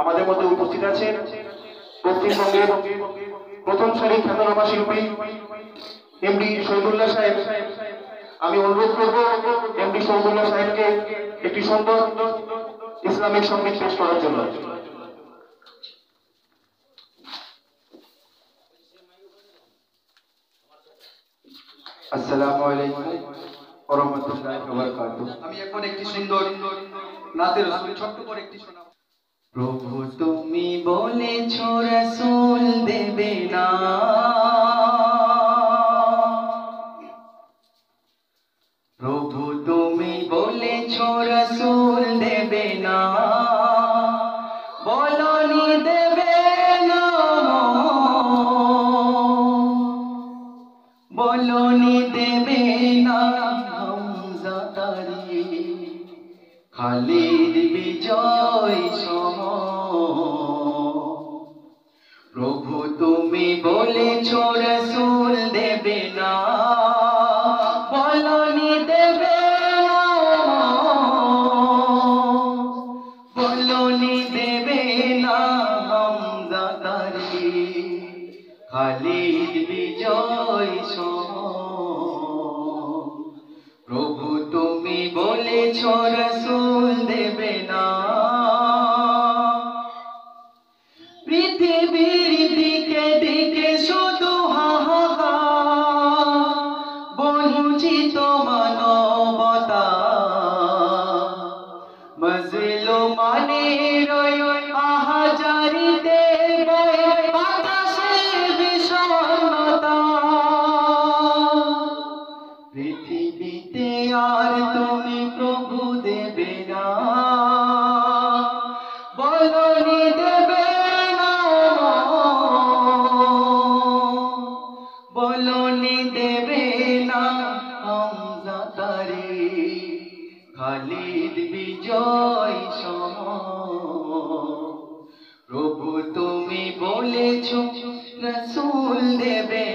আমাদের মধ্যে উপস্থিত আছেন পশ্চিমবঙ্গের প্রথম সারির খ্যাতনামা শিল্পী এমডি শহীদুল্লাহ সাহেব। আমি অনুরোধ করব এমডি শহীদুল্লাহ সাহেবকে একটি সুন্দর ইসলামিক সংগীত পেশ করার জন্য। আসসালামু আলাইকুম ওয়া রাহমাতুল্লাহি ওয়া বারাকাতুহু। আমি এখন একটি সুন্দর নাতের করে একটি প্রভু, তুমি বলেছ রাসূল দেবে না। প্রভু, তুমি বলেছ রাসূল দেবে না। বলনি দেবে না। বলনি দেবে না খালিদ বিজয় সম প্রভু তুমি বলেছ রসুল দেবে না, বলনি দেবে বলনি দেবে না হামজা তারি খালিদ বিজয় সম রসুল দেবে বলনি দেবে না হামজা তারি খালিদ বিজয় সম। প্রভু তুমি বলেছ রসুল দেবে